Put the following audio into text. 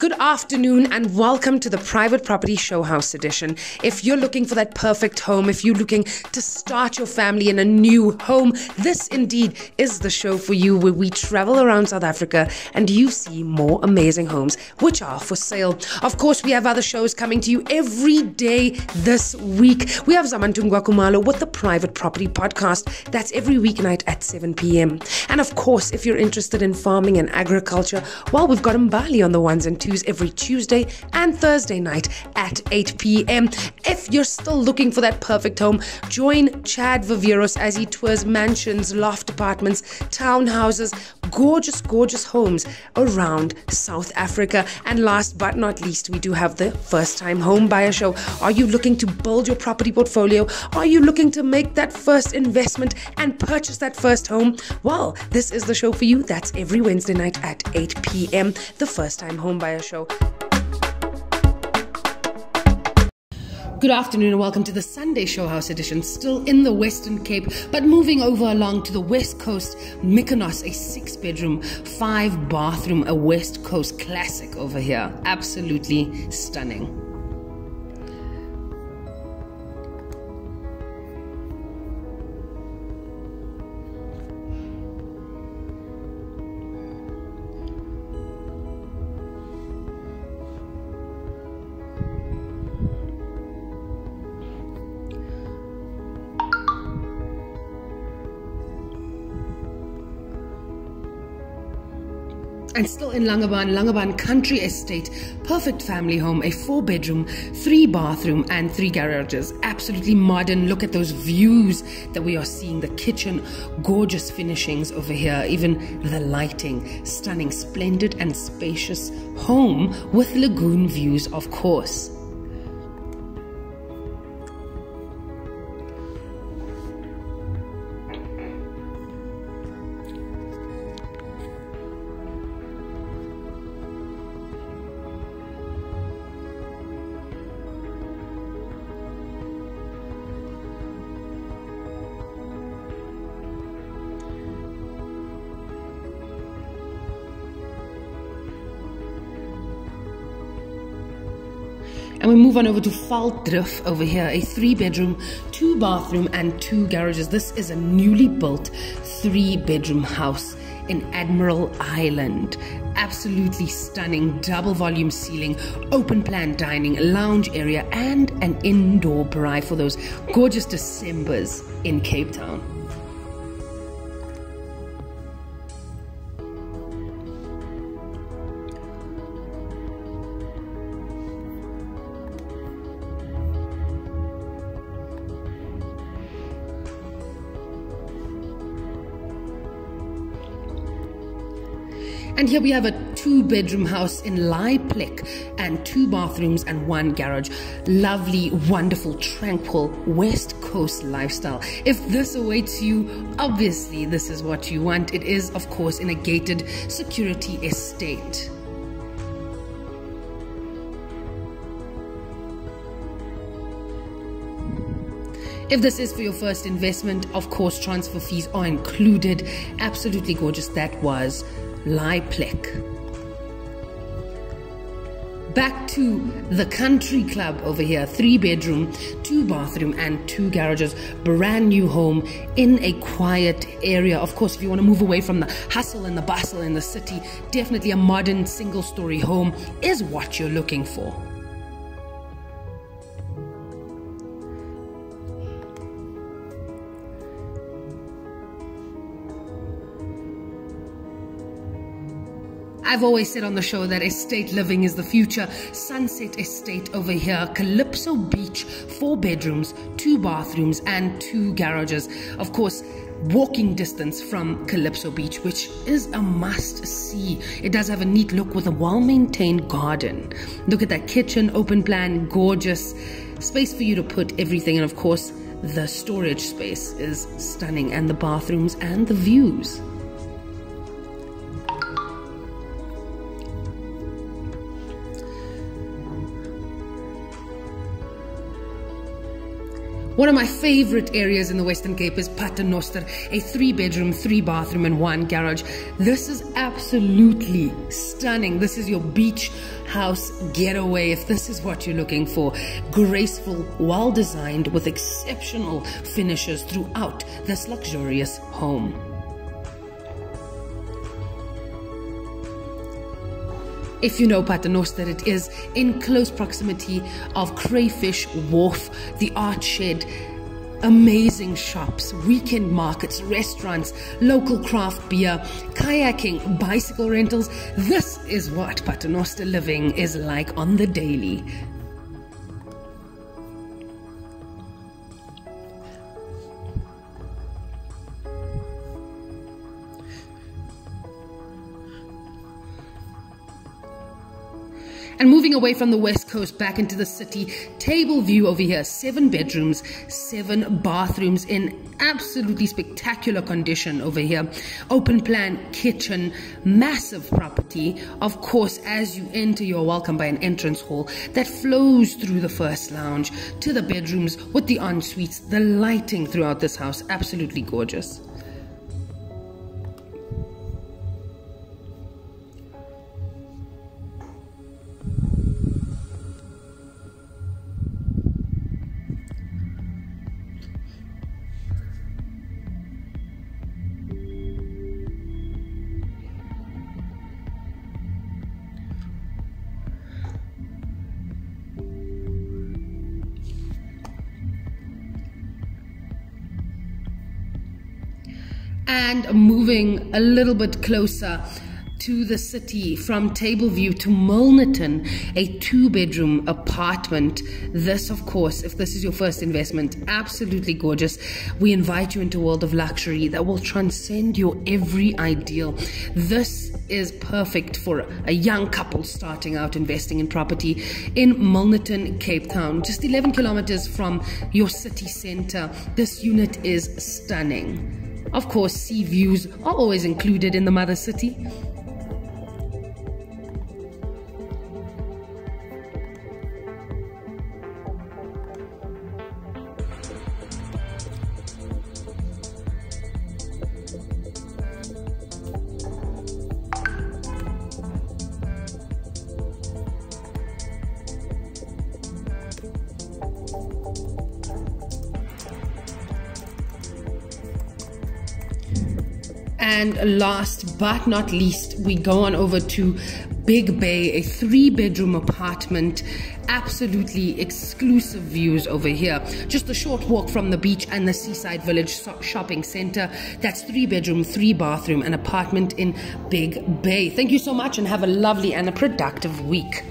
Good afternoon and welcome to the Private Property Showhouse edition. If you're looking for that perfect home, if you're looking to start your family in a new home, this indeed is the show for you where we travel around South Africa and you see more amazing homes which are for sale. Of course, we have other shows coming to you every day this week. We have Zamantungwa Kumalo with the Private Property Podcast. That's every weeknight at 7 p.m. And of course, if you're interested in farming and agriculture, well, we've got Mbali on the ones and twos every Tuesday and Thursday night at 8 p.m. If you're still looking for that perfect home, join Chad Viveros as he tours mansions, loft apartments, townhouses, gorgeous, gorgeous homes around South Africa. And last but not least, we do have the first time home buyer show. Are you looking to build your property portfolio? Are you looking to make that first investment and purchase that first home? Well, this is the show for you. That's every Wednesday night at 8 p.m. The first time home buyer Show. Good afternoon and welcome to the Sunday Showhouse edition, still in the Western Cape, but moving over along to the West Coast, Mykonos, a six bedroom, five bathroom, a West Coast classic over here. Absolutely stunning. And still in Langebaan, Langebaan Country Estate, perfect family home, a four bedroom, three bathroom, and three garages. Absolutely modern. Look at those views that we are seeing. The kitchen, gorgeous finishings over here, even the lighting, stunning, splendid, and spacious home with lagoon views, of course. And we move on over to Velddrif over here, a three bedroom, two bathroom, and two garages. This is a newly built three bedroom house in Admiral Island. Absolutely stunning double volume ceiling, open plan dining, lounge area, and an indoor braai for those gorgeous Decembers in Cape Town. And here we have a two bedroom house in Laaiplek and two bathrooms and one garage. Lovely, wonderful, tranquil West Coast lifestyle. If this awaits you, obviously this is what you want. It is, of course, in a gated security estate. If this is for your first investment, of course, transfer fees are included. Absolutely gorgeous. That was Laaiplek. Back to the country club over here. Three bedroom, two bathroom, and two garages. Brand new home in a quiet area. Of course, if you want to move away from the hustle and the bustle in the city, definitely a modern single story home is what you're looking for. I've always said on the show that estate living is the future. Sunset Estate over here, Calypso Beach, four bedrooms, two bathrooms, and two garages. Of course, walking distance from Calypso Beach, which is a must see. It does have a neat look with a well maintained garden. Look at that kitchen, open plan, gorgeous. Space for you to put everything, and of course, the storage space is stunning, and the bathrooms and the views. One of my favorite areas in the Western Cape is Paternoster, a three bedroom, three bathroom, and one garage. This is absolutely stunning. This is your beach house getaway if this is what you're looking for. Graceful, well designed, with exceptional finishes throughout this luxurious home. If you know Paternoster, it is in close proximity of Crayfish Wharf, the Art Shed, amazing shops, weekend markets, restaurants, local craft beer, kayaking, bicycle rentals. This is what Paternoster living is like on the daily. And moving away from the west coast back into the city, Tableview over here, seven bedrooms, seven bathrooms in absolutely spectacular condition over here. Open plan kitchen, massive property. Of course, as you enter, you're welcomed by an entrance hall that flows through the first lounge to the bedrooms with the en suites. The lighting throughout this house, absolutely gorgeous. And moving a little bit closer to the city from Tableview to Milnerton, a two bedroom apartment. This, of course, if this is your first investment, absolutely gorgeous. We invite you into a world of luxury that will transcend your every ideal. This is perfect for a young couple starting out investing in property in Milnerton, Cape Town, just 11 kilometers from your city center. This unit is stunning. Of course, sea views are always included in the mother city. And last but not least, we go on over to Big Bay, a three bedroom apartment. Absolutely exclusive views over here. Just a short walk from the beach and the Seaside Village shopping center. That's three bedroom, three bathroom, an apartment in Big Bay. Thank you so much and have a lovely and a productive week.